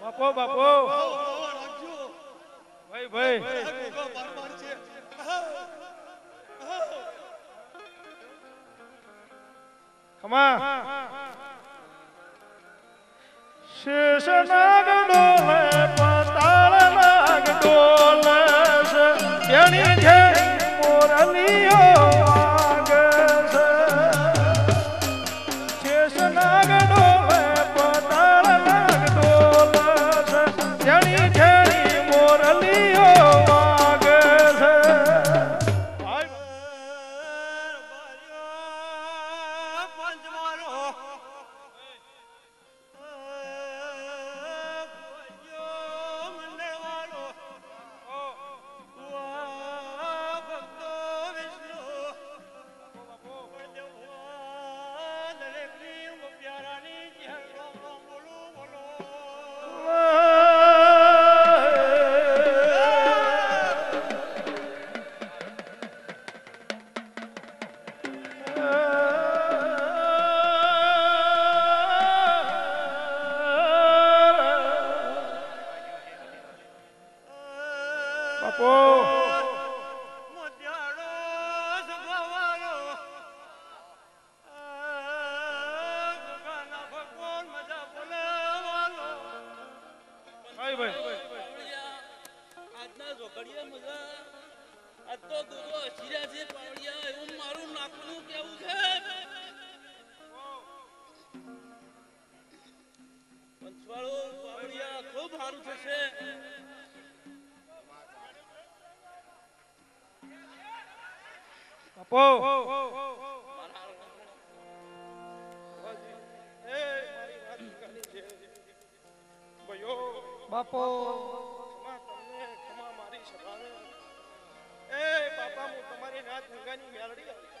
બાપો. બાપો ભાઈ ભાઈ. ખમા. શેષ નાગ ડોલે પતાળ નાગ ડોલે છે. તેની છે મોરલીઓ. ઓ બાપો. તમને મારી સભાને એ બાપા હું તમારી નાથ ગંગાની મેલડી આવી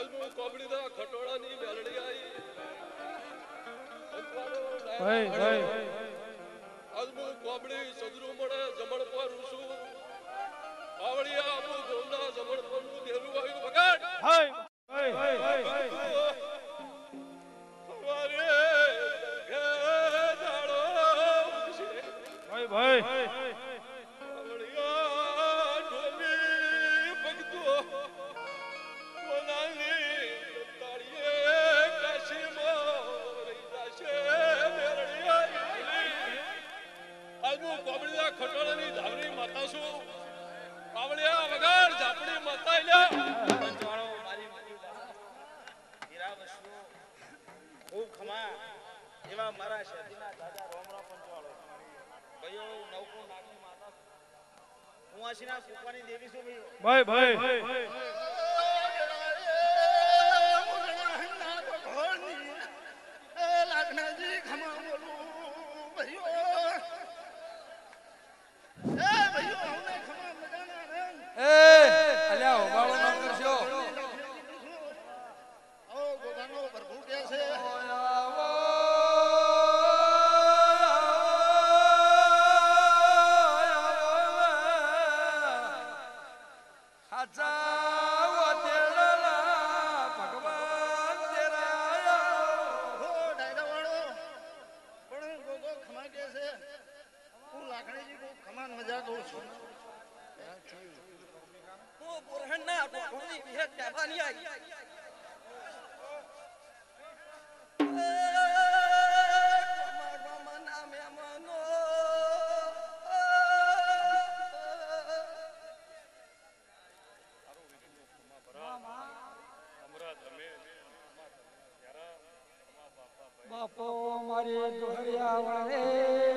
કલમું કોબડી દા ખટોળાની મળે જમણ પર ઉસુ પાવળિયા અમુ ગોંડા જમણ પરનું આવ્યું ખૂબ એવા મારા શેઠીના પંચવાળો ભાઈઓ નવકો નાગની માતા હું આશીના દેવી છું ભાઈ. ભાઈ ભાઈ. આપો મારી દુહરિયા વળે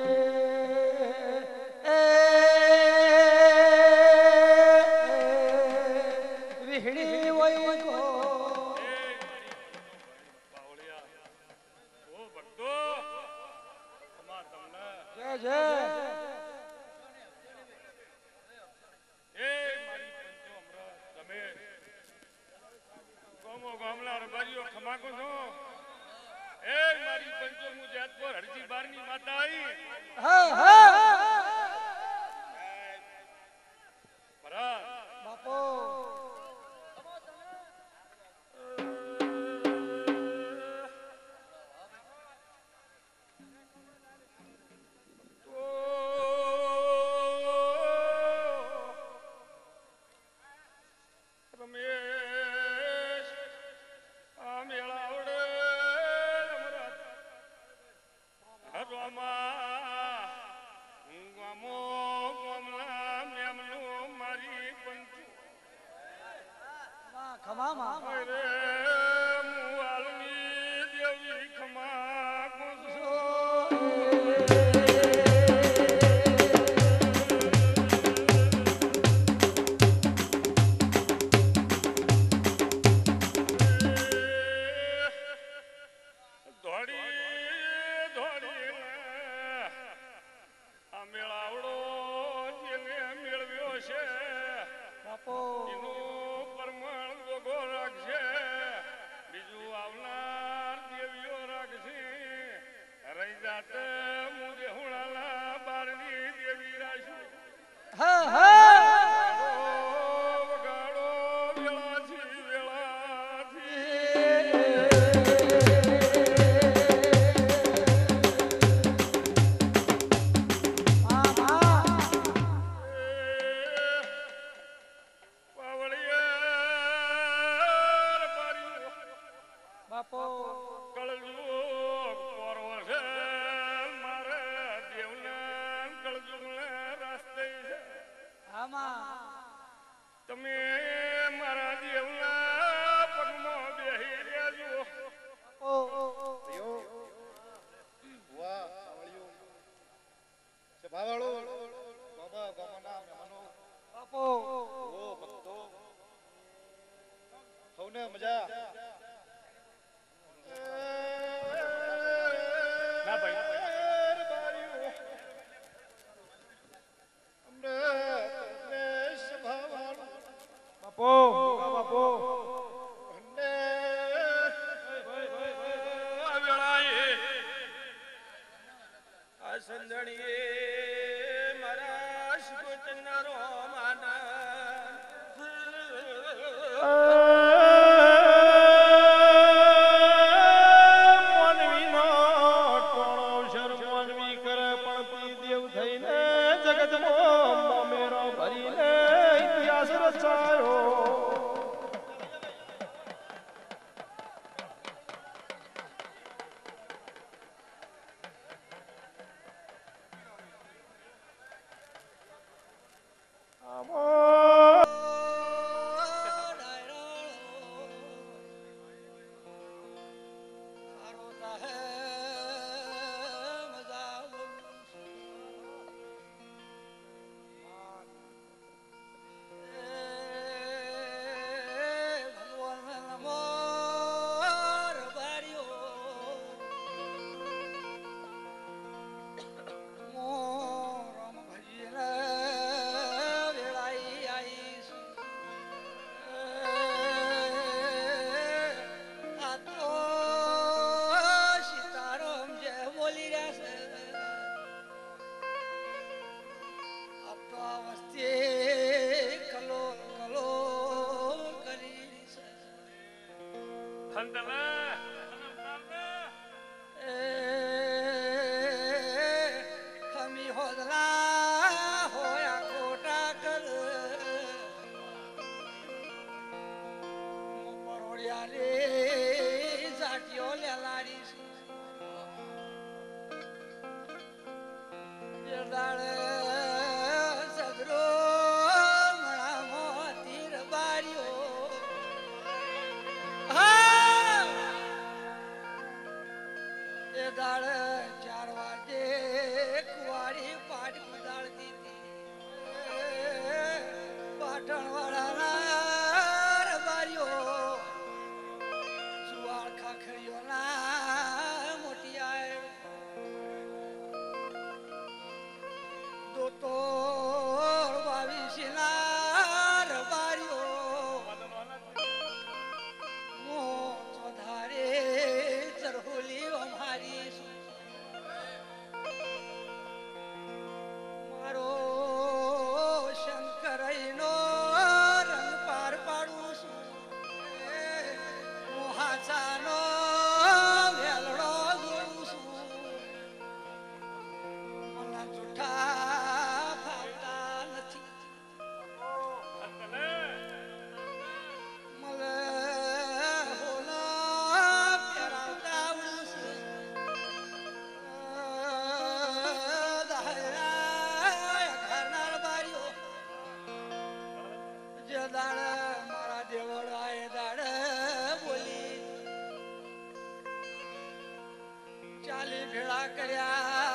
ஆமா ஆமா ચાલી ભેળા કર્યા.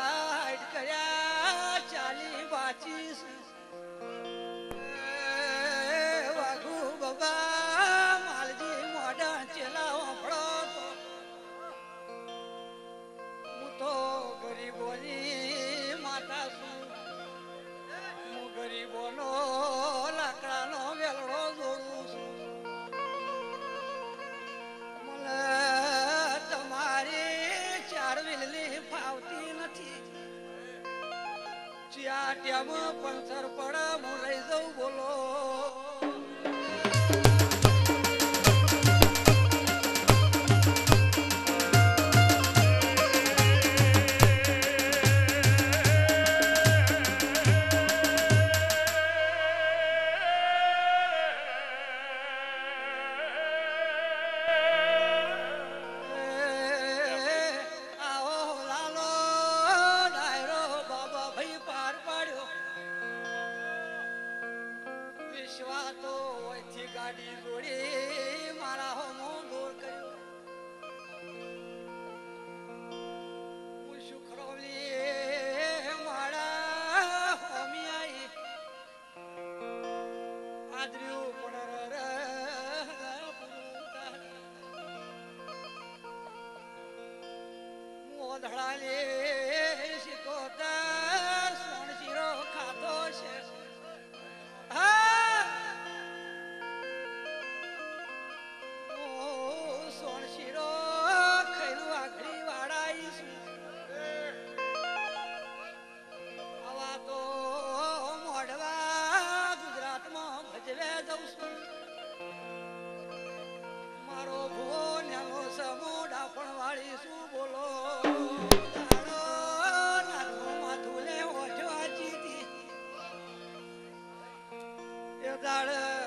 તેમ પણ સર પડા હું રહી જઉં બોલો. Daddy ઝાડ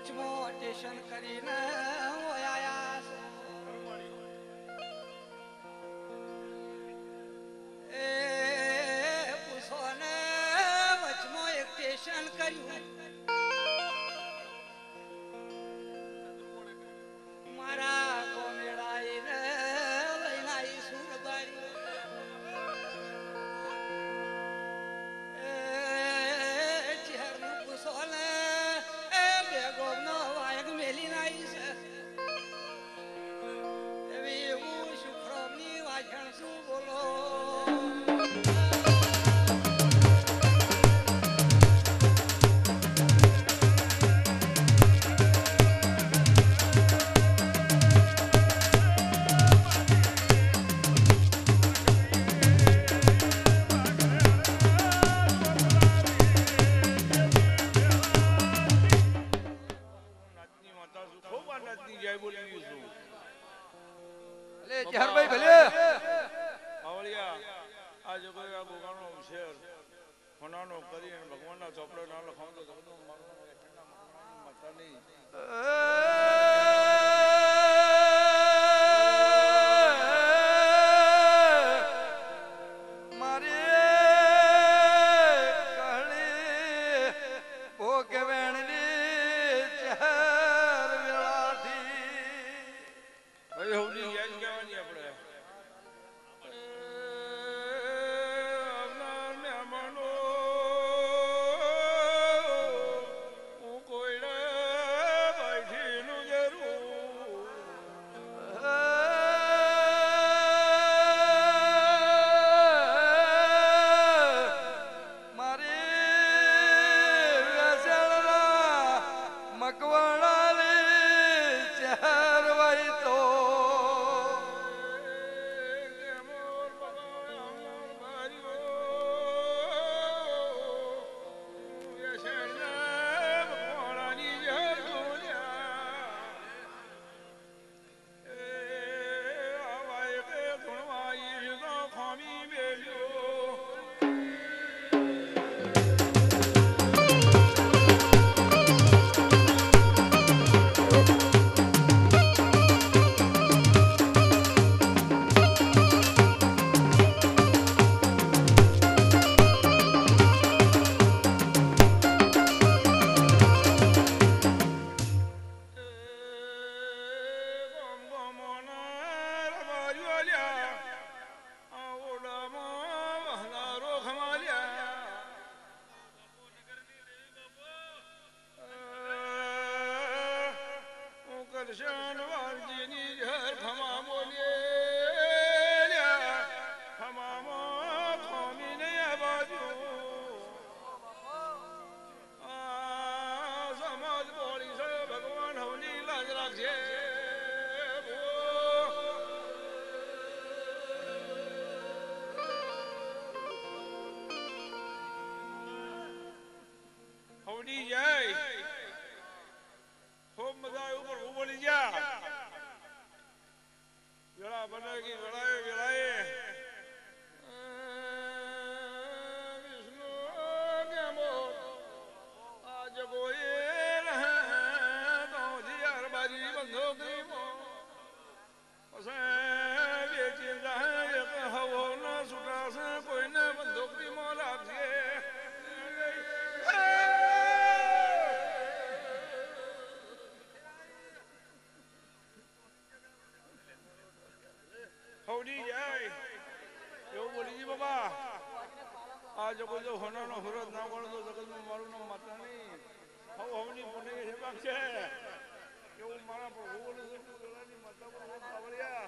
مجموع ديشن قرينه આવળિયા બોલી છું એટલે જહરભાઈ ભલે આવળિયા આ જગત આ ગોગાનો છે ફોનાનો કરીને ભગવાનના ચોપડે ના લખાવ તો જગતનો મારો મતા નહીં ભગવાન બાબા આ જો જો હોનાનો હુરત ના ગણો તો જગતમાં મારું નામ માતા નહીં. હવ હવની પુણે બાપ છે. એવું મારા પ્રભુ ગળાની માતા પર હું કાવડિયા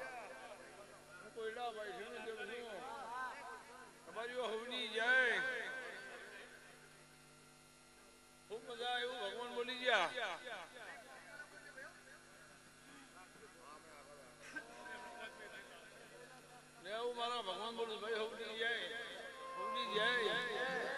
હું કોયડા ભાઈ છું ને છું. તમારી હવની જાય. ખૂબ મજા આવ્યું ભગવાન બોલી ગયા. હું મારા ભગવાન બોલું ભાઈ હવની જાય હવની જાય.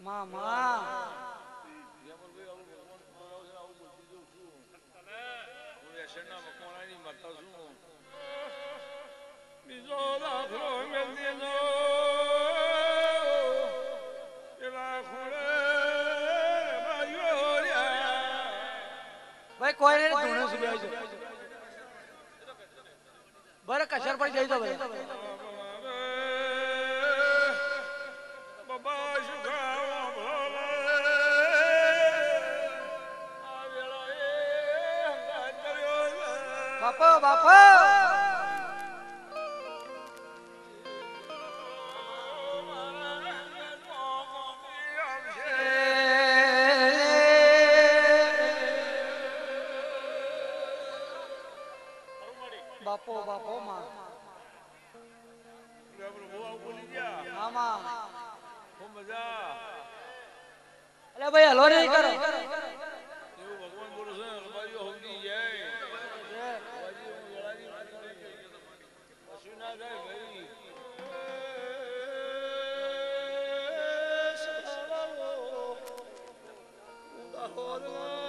મામા બીજો દાખલો ભાઈ કોઈને ધૂણું સુબ્યા છે બરે કસર પર જઈ દો ભાઈ બાપા. બાપો બાપો માં. મામા મજા અલે ભાઈ હલો નહીં કરો. Allah.